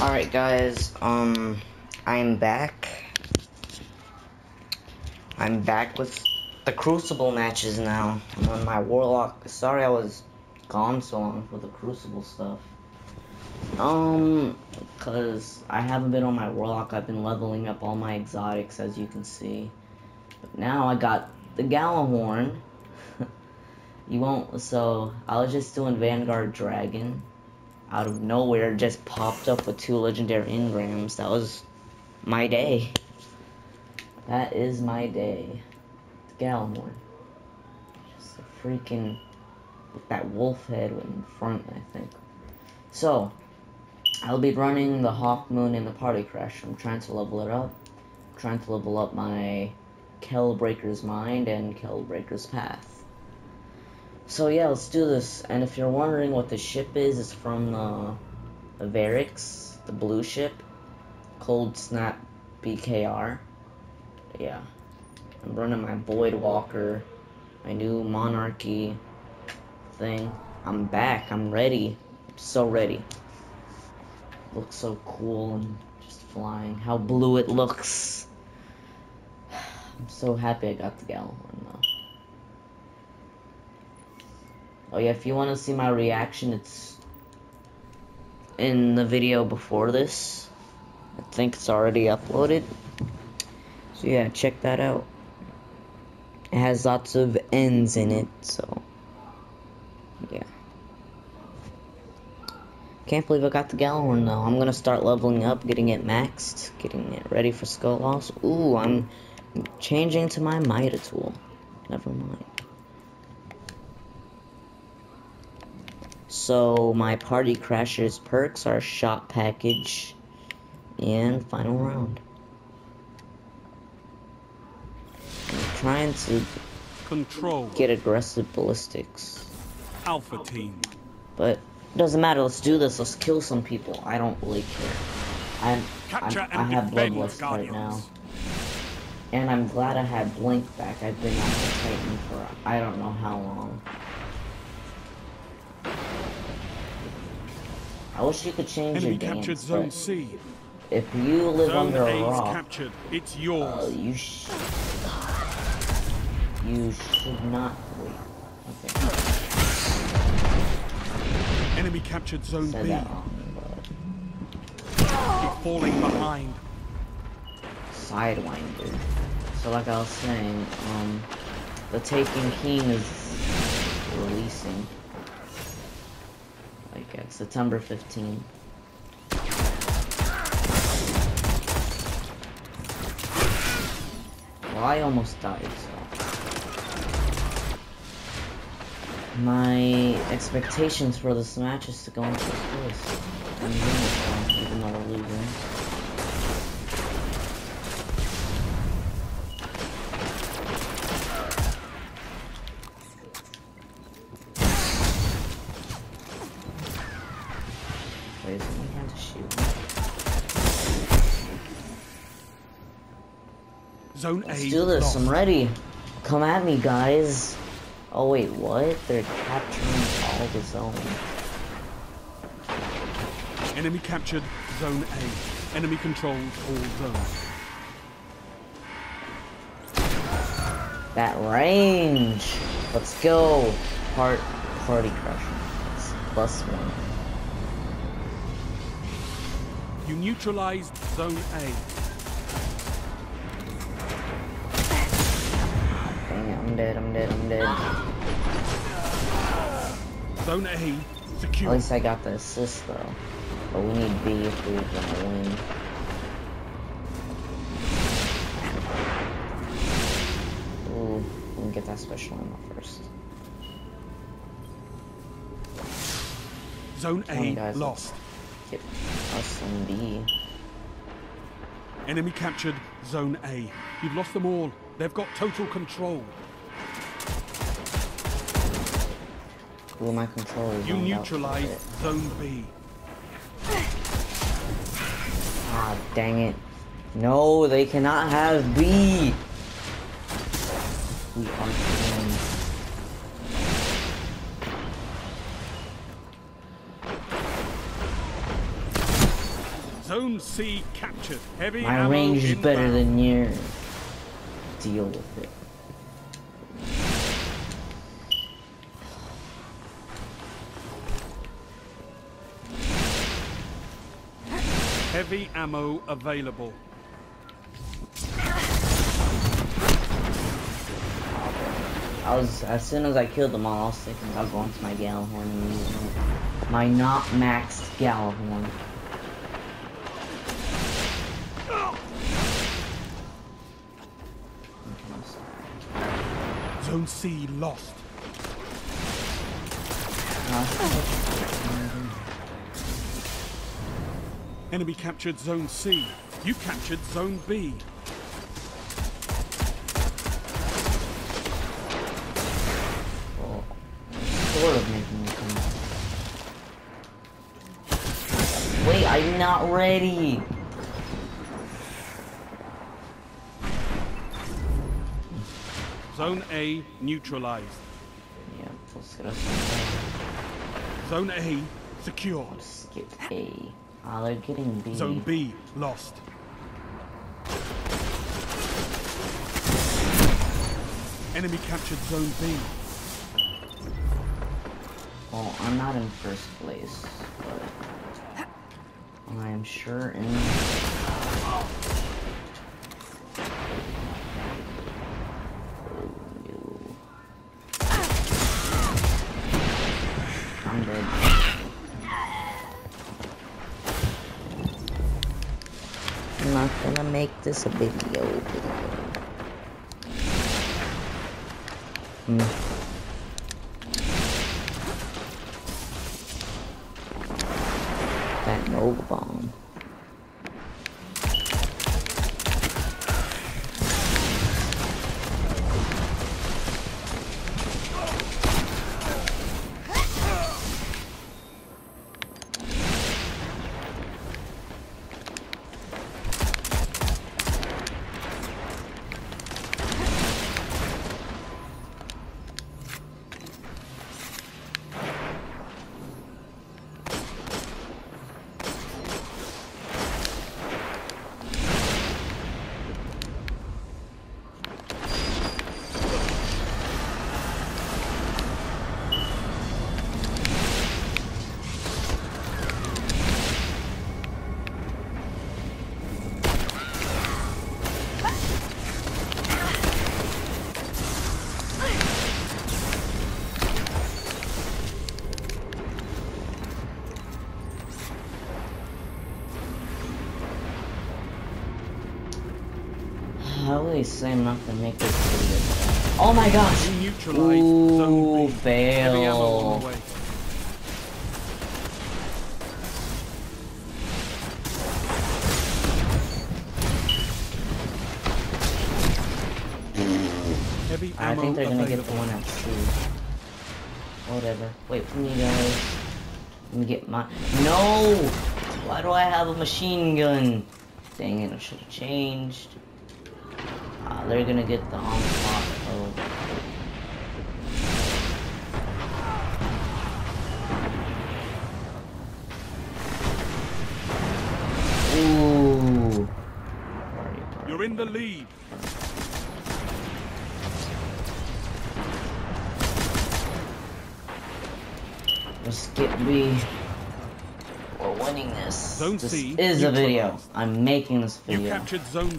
Alright guys, um, I'm back. I'm back with the Crucible matches now. I'm on my Warlock. Sorry I was gone so long for the Crucible stuff. Um, cause I haven't been on my Warlock. I've been leveling up all my exotics as you can see. But now I got the Gjallarhorn. you won't, so I was just doing Vanguard Dragon out of nowhere just popped up with two legendary engrams. That was my day. That is my day. Gjallarhorn. Just a freaking with that wolf head in front, I think. So, I'll be running the Hawk Moon and the Party Crash. I'm trying to level it up. I'm trying to level up my Breaker's Mind and Breaker's Path. So yeah, let's do this. And if you're wondering what the ship is, it's from uh, the, the Variks, the blue ship, Cold Snap BKR. Yeah. I'm running my Void Walker, my new Monarchy thing. I'm back. I'm ready. I'm so ready. Looks so cool and just flying. How blue it looks. I'm so happy I got the though. Oh yeah, if you want to see my reaction, it's in the video before this. I think it's already uploaded. So yeah, check that out. It has lots of ends in it, so yeah. Can't believe I got the Gjallarhorn though. I'm gonna start leveling up, getting it maxed, getting it ready for Skolas. Ooh, I'm changing to my Mida tool. Never mind. So my party crashers perks are shot package and final round. I'm trying to control get aggressive ballistics. Alpha team. But it doesn't matter. Let's do this. Let's kill some people. I don't really care. I'm, I'm i have bloodlust right now. And I'm glad I had Blink back. I've been on the Titan for I don't know how long. I wish you could change Enemy your captured zone C. If you live zone under a a rock, captured. It's yours. Uh, you sh you should not wait. Okay. Enemy captured zone Said B. wrong, Keep falling behind. Sidewinder. So like I was saying, um, the Taken King is releasing. Like at September 15. Well, I almost died, so. My expectations for this match is to go into place. And losing. Wait, is trying to shoot? Zone Let's A. do this. lost. I'm ready. Come at me, guys. Oh wait, what? They're capturing all the zone. Enemy captured zone A. Enemy controls all zones. That range. Let's go. Part party crusher. It's plus one. You neutralized zone A. Dang it, I'm dead. I'm dead. I'm dead. Zone A At least I got the assist though. But we need B if we're gonna win. Ooh, let me get that special ammo first. Zone A guys, lost. Get us some B. Enemy captured zone A. You've lost them all. They've got total control. Ooh, my controller is You neutralized zone B. Ah, dang it. No, they cannot have B. We are. Zone C captured. Heavy My range is better than yours. Deal with it. Heavy ammo available. I was as soon as I killed them all, I was thinking about going to my Gallahorn and using it. my not maxed Gallahorn. Zone C lost. Enemy captured Zone C. You captured Zone B. Wait, I'm not ready. Zone A neutralized. Yeah, let's get us. Zone A secured. Let's get A. Ah, they're getting B. Zone B lost. Enemy captured Zone B. Well, I'm not in first place, but I am sure in. I'm make this a video. video. Hmm. That Nova bomb. I always say I'm not gonna make this video. Oh my gosh! We neutralized Zone Ooh, B. Heavy ammo on fail. the way. Heavy I think they're gonna get the one at two. Whatever. Wait for me, guys. Let me get my. No! Why do I have a machine gun? Dang it! I should have changed. Ah, they're gonna get the onslaught. Oh. Ooh. You're in the lead. Let's get B. Winning this. Zone this C is a video. I'm making this You video.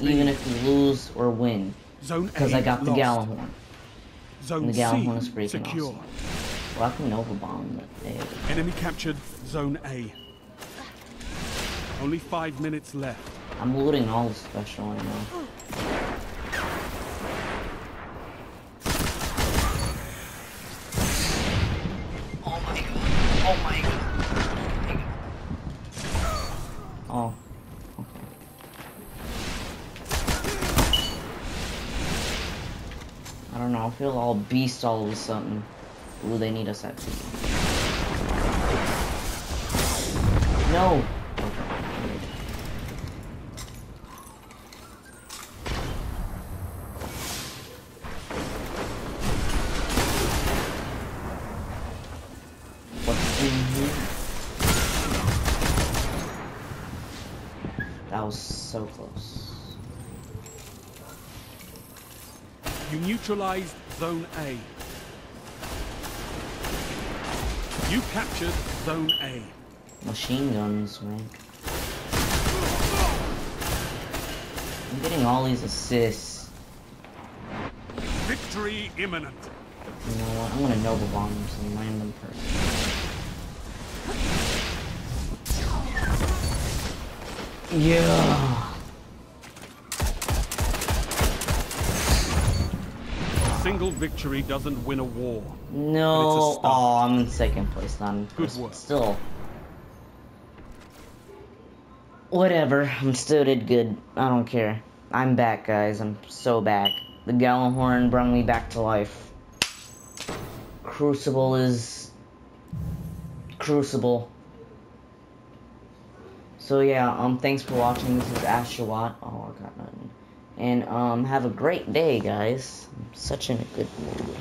Even if we lose or win. Zone Because I got the. Gallahorn. Zone the Gallahorn is freaking secure. awesome. Well, I can Nova Bomb. Enemy captured Zone A. Only five minutes left. I'm looting all the special right now. Feel all beast all of a sudden. Ooh, they need us at two. No! What's in here? That was so close. You neutralized Zone A. You captured Zone A. Machine guns, man. I'm getting all these assists. Victory imminent. You know what? I'm gonna Nova Bomb some random person. Yeah. Single victory doesn't win a war. No. start. Oh, I'm in second place, not in Good first. work. Still. Whatever. I'm still did good. I don't care. I'm back, guys. I'm so back. The Gallahorn brought me back to life. Crucible is Crucible. So yeah, um, thanks for watching. This is Ashawat. Oh, I got nothing. And um, have a great day, guys. I'm such in a good mood.